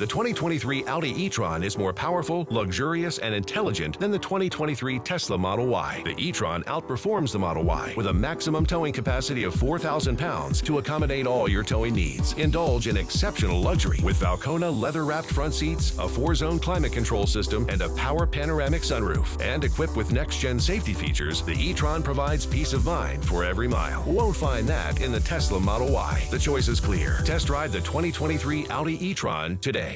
The 2023 Audi e-tron is more powerful, luxurious, and intelligent than the 2023 Tesla Model Y. The e-tron outperforms the Model Y with a maximum towing capacity of 4,000 pounds to accommodate all your towing needs. Indulge in exceptional luxury with Valcona leather-wrapped front seats, a four-zone climate control system, and a power panoramic sunroof. And equipped with next-gen safety features, the e-tron provides peace of mind for every mile. Won't find that in the Tesla Model Y. The choice is clear. Test drive the 2023 Audi e-tron today.